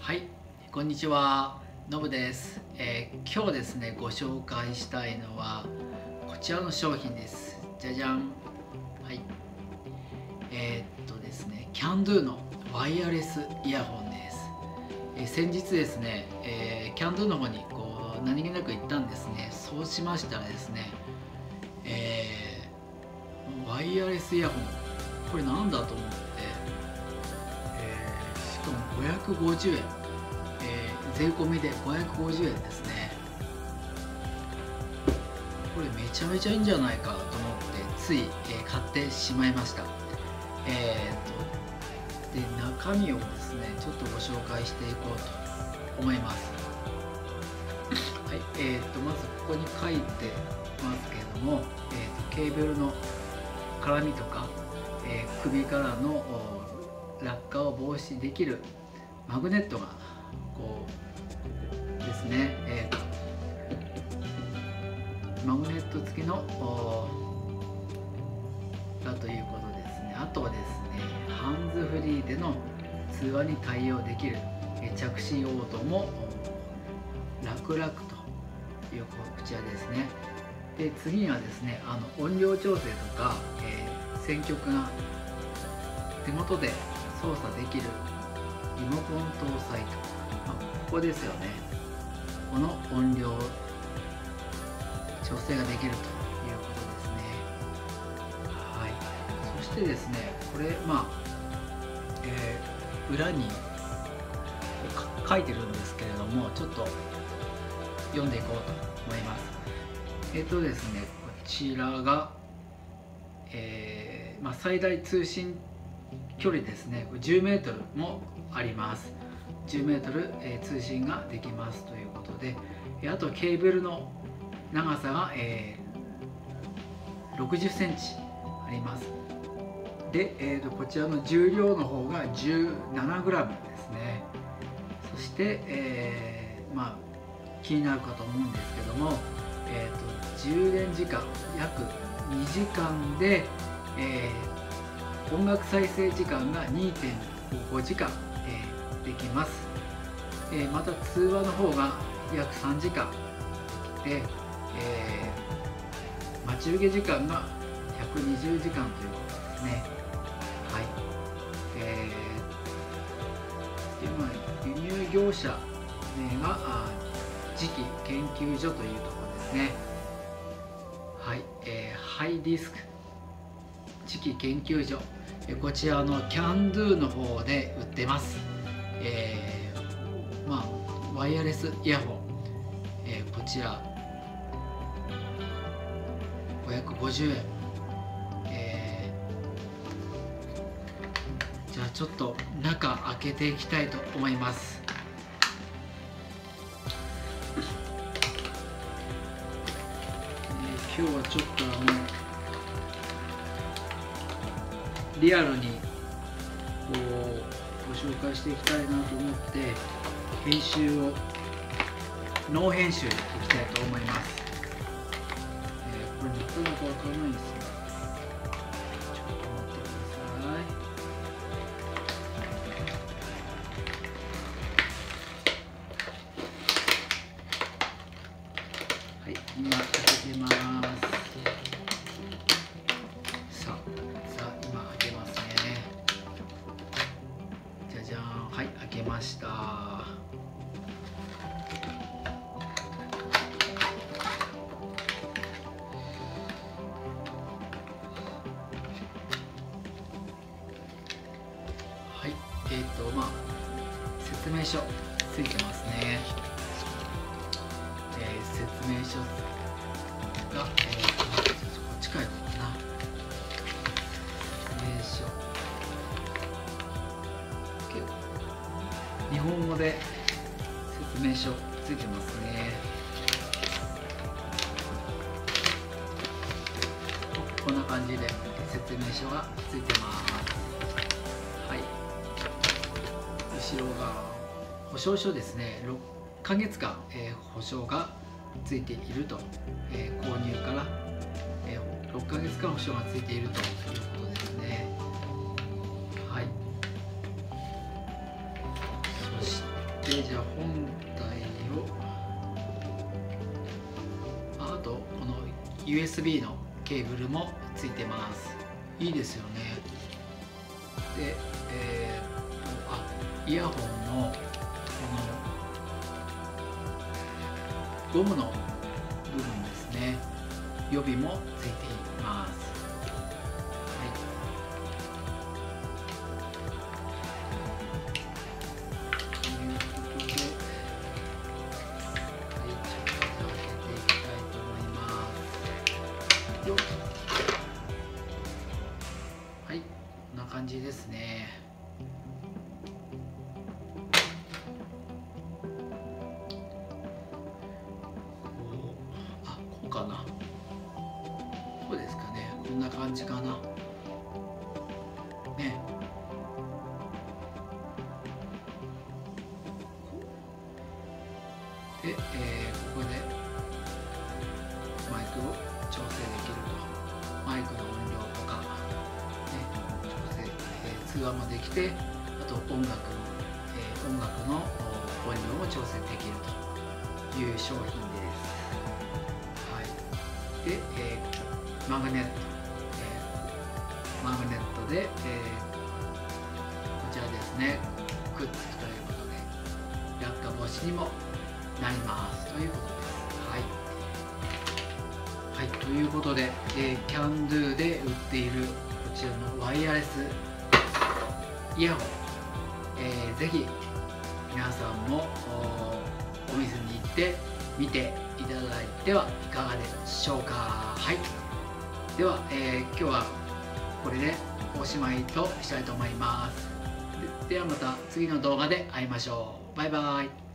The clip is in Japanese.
はいこんにちは。のぶです、えー今日ですねご紹介したいのはこちらの商品です。じゃじゃん。はい。えーっとですねキャンドゥのワイヤレスイヤホンです、えー先日ですね、えーキャンドゥの方にこう何気なく行ったんですね。そうしましたらですねえーワイヤレスイヤホン。これなんだと思って550円、えー税込みで550円ですね。これめちゃめちゃいいんじゃないかと思ってつい、えー買ってしまいました。えー、とで中身をですねちょっとご紹介していこうと思います。はいえー、とまずここに書いてますけれども、えー、とケーブルの絡みとか、えー首からの落下を防止できるマグネットがこうですね、えーマグネット付きのだということですね。あとはですねハンズフリーでの通話に対応できるえ着信応答も楽々というこちらですね。で次にはですねあの音量調整とか、えー選曲が手元で操作できるリモコン搭載と、まあここですよね。この音量調整ができるということですね。はい。そしてですねこれまあ、えー裏に書いてるんですけれどもちょっと読んでいこうと思います。えっ、とですねこちらがえーまあ、最大通信距離ですね。10メートルもあります。10メートル、え通信ができますということであとケーブルの長さが、え60センチあります。で、えーとこちらの重量の方が 17g ですね。そして、えーまあ、気になるかと思うんですけども、えーと充電時間約2時間で、えー音楽再生時間が2.5時間、できます、えーまた通話の方が約3時間。できて、えー待ち受け時間が120時間ということですね。はい。えーで輸入業者名があ次期研究所というところですね。はい、えーハイディスク。次期研究所。こちらのキャンドゥの方で売ってます、えーまあワイヤレスイヤホン、えーこちら。550円、えーじゃあちょっと中開けていきたいと思います。今日はちょっとあのリアルにこうご紹介していきたいなと思って編集をノー編集でいきたいと思います、えーこれ実はなかわからないんですよじゃん、はい開けました。はい、えっ、とまあ説明書ついてますね。えー説明書が、えー日本語で説明書ついてますね。こんな感じで説明書がついてます。はい。後ろが保証書ですね。6ヶ月間、えー保証がついていると、えー購入から、えー6ヶ月間保証がついていると。でじゃあ本体を。あとこの USB のケーブルもついてます。いいですよね。でえー、あイヤホンのこのゴムの部分ですね。予備もついています。かな。こうですかね。こんな感じかな。ね。で、えー、ここでマイクを調整できるとマイクの音量とか、ね、調整、えー、通話もできてあと音楽の、えー、音楽の音量も調整できるという商品です、で、えー、マグネット、えー、マグネットで、えー、こちらですね。くっつくということで落下防止にもなります。ということです。はい、はい、ということで、えー、キャンドゥで売っているこちらのワイヤレスイヤホン、えー、ぜひ皆さんもお店に行って見ていただいてはいかがでしょうか。はい。では、えー、今日はこれでおしまいとしたいと思います。ではまた次の動画で会いましょう。バイバイ。